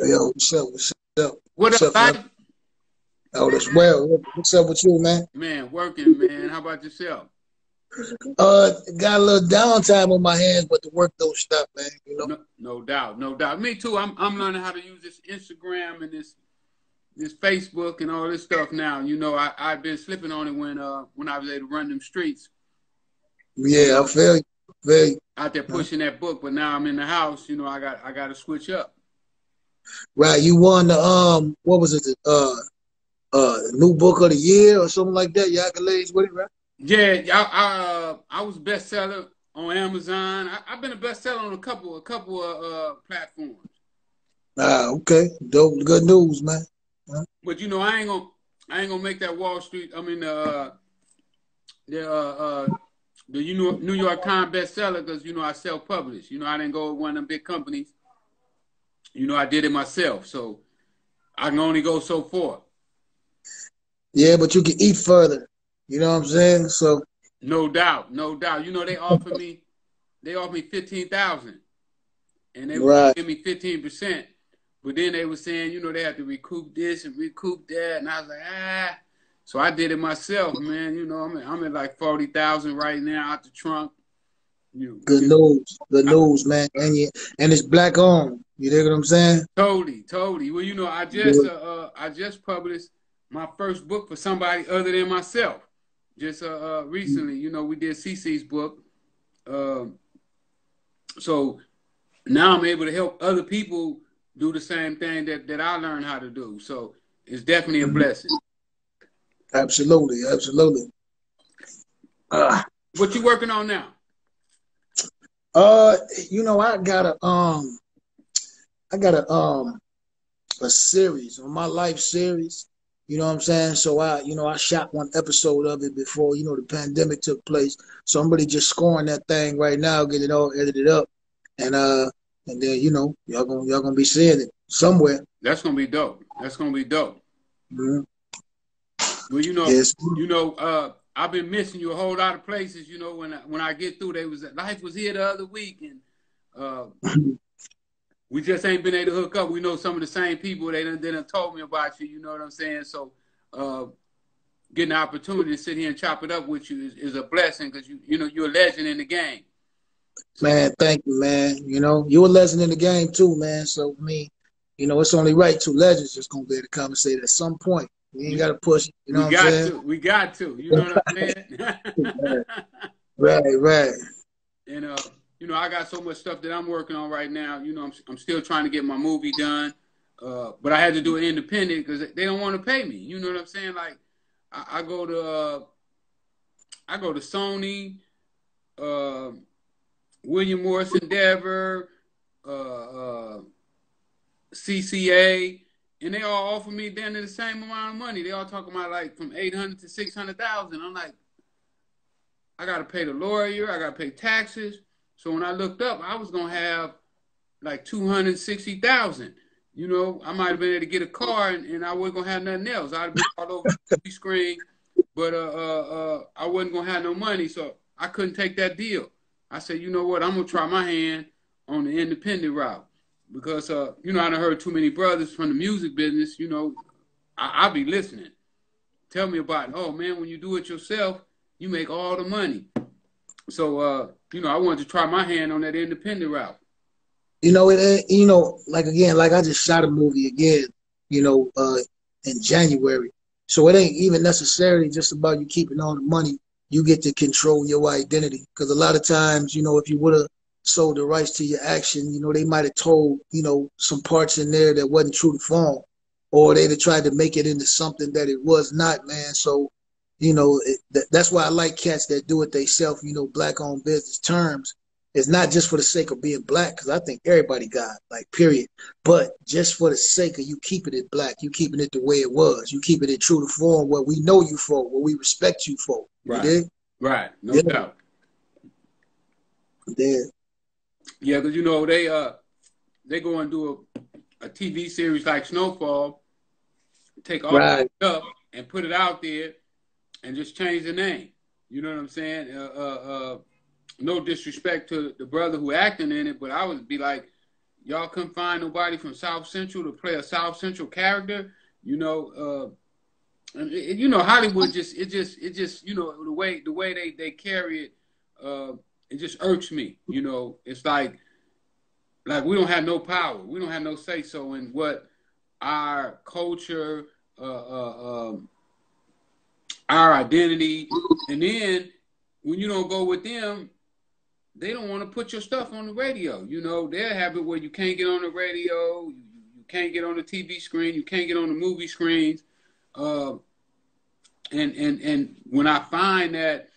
Yo, what's up? What's up? What What's up, Lyfe? Oh, that's well. What's up with you, man? Man, working, man. How about yourself? Uh, got a little downtime on my hands, but the work don't stop, man. You know. No, no doubt, no doubt. Me too. I'm I'm learning how to use this Instagram and this this Facebook and all this stuff now. You know, I I've been slipping on it when uh when I was able to run them streets Yeah, I feel you. Feel you. out there pushing that book, but now I'm in the house. You know, I got I got to switch up. Right. You won the um, what was it? The, uh, uh, new book of the year or something like that. Your accolades with it, right? Yeah, I I, uh, I was bestseller on Amazon. I, I've been a bestseller on a couple a couple of uh, platforms. Ah, okay. Dope. Good news, man. But you know, I ain't gonna I ain't gonna make that Wall Street. I mean, uh, the uh, uh, the you know New York Times bestseller because you know I self published. You know, I didn't go with one of them big companies. You know, I did it myself, so I can only go so far. Yeah, but you can eat further. You know what I'm saying? So No doubt, no doubt. You know, they offered me they offered me fifteen thousand, and they Right. would give me fifteen percent. But then they were saying, you know, they had to recoup this and recoup that, and I was like, ah. So I did it myself, man. You know, I'm at, I'm at like forty thousand right now out the trunk. You good news. Good news, man. And you, and it's black on. You dig what I'm saying? Totally, totally. Well, you know, I just uh, uh I just published my first book for somebody other than myself. Just uh, uh recently, you know, we did CC's book. Um so now I'm able to help other people do the same thing that, that I learned how to do. So it's definitely a blessing. Absolutely, absolutely. Uh, What you working on now? uh, you know, I got a um, I got a um, a series on my life series. You know what I'm saying? So I, you know, I shot one episode of it before you know the pandemic took place. So I'm really just scoring that thing right now, get it all edited up, and uh, and then you know y'all gonna y'all gonna be seeing it somewhere. That's gonna be dope. That's gonna be dope. Mhm. Well, you know, Yes. you know, uh, I've been missing you a whole lot of places. You know, when I, when I get through, they was Lyfe was here the other week, and uh, we just ain't been able to hook up. We know some of the same people. They done, they done told me about you. You know what I'm saying? So, uh, getting the opportunity to sit here and chop it up with you is, is a blessing because you you know you're a legend in the game. Man, thank you, man. You know, you're a legend in the game too, man. So I mean, you know, it's only right two legends just gonna be able to conversate at some point. We ain't gotta push it, you know we what got I'm saying? to. We got to. You know what I'm saying? Right, right. You uh, you know, I got so much stuff that I'm working on right now. You know, I'm I'm still trying to get my movie done, uh, but I had to do it independent because they don't want to pay me. You know what I'm saying? Like, I, I go to uh, I go to Sony, uh, William Morris Endeavor, uh, uh, CAA, and they all offer me then the same amount of money. They all talking about like from eight hundred to six hundred thousand. I'm like, I gotta pay the lawyer, I gotta pay taxes. So when I looked up, I was gonna have like two hundred sixty thousand. You know, I might have been able to get a car and, and I wasn't gonna have nothing else. I'd be all over the screen, but uh, uh, uh, I wasn't gonna have no money, so I couldn't take that deal. I said, you know what, I'm gonna try my hand on the independent route because uh, you know I done heard too many brothers from the music business. You know, I, I be listening. Tell me about, it. oh man, when you do it yourself, you make all the money. So uh, you know, I wanted to try my hand on that independent route. You know, it you know, like again, like I just shot a movie again, you know, uh in January. So it ain't even necessarily just about you keeping all the money. You get to control your identity. Because a lot of times, you know, if you would have sold the rights to your action, you know, they might have told, you know, some parts in there that wasn't true to form. Or they'd have tried to make it into something that it was not, man. So, you know, it, that, that's why I like cats that do it themselves, you know, black owned business terms. It's not just for the sake of being black, because I think everybody got like period. But just for the sake of you keeping it black, you keeping it the way it was, you keeping it true to form, what we know you for, what we respect you for. Right. You dig? Right, no Yeah. doubt. Yeah. Yeah, because you know they uh they go and do a, a TV series like Snowfall, take all Right. that up and put it out there, and just change the name. You know what I'm saying? Uh, uh, uh, no disrespect to the brother who acting in it, but I would be like, y'all couldn't find nobody from South Central to play a South Central character. You know, uh, and you know Hollywood just it just it just you know the way the way they they carry it, uh, it just irks me. You know, it's like like we don't have no power, we don't have no say so in what our culture, uh, uh, um, our identity, and then when you don't go with them, they don't want to put your stuff on the radio. You know, they'll have it where you can't get on the radio, you, can't get on the TV screen, you can't get on the movie screens. Uh, and and and when I find that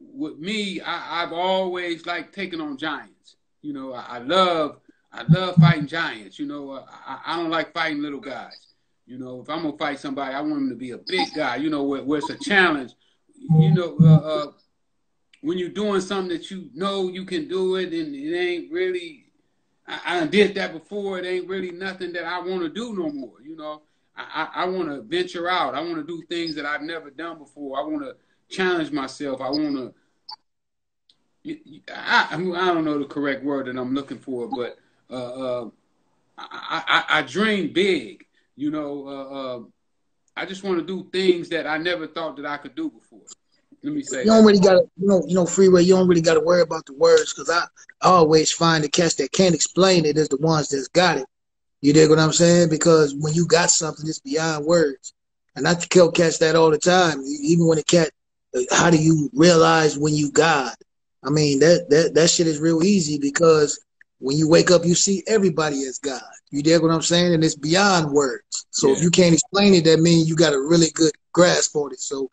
with me, I, have always like taking on giants. You know, I, I, love I love fighting giants. You know, I, I don't like fighting little guys. You know, if I'm gonna fight somebody, I want him to be a big guy. You know, where, where it's a challenge. You know, uh, uh, when you're doing something that you know you can do it and it ain't really I, I did that before, it ain't really nothing that I want to do no more, you know. I, I, want to venture out. I want to do things that I've never done before. I want to challenge myself. I want to. I, I don't know the correct word that I'm looking for, but uh, uh, I, I, I dream big. You know, uh, uh I just want to do things that I never thought that I could do before. Let me say. You don't really got to, you know, you know, Freeway. You don't really got to worry about the words because I, always find the cats that can't explain it is the ones that's got it. You dig what I'm saying? Because when you got something, it's beyond words. And I tell cats that all the time. Even when a cat, how do you realize when you God? I mean, that that that shit is real easy because when you wake up, you see everybody as God. You dig what I'm saying? And it's beyond words. So yeah. if you can't explain it, that means you got a really good grasp on it. So